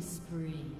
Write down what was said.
Spree.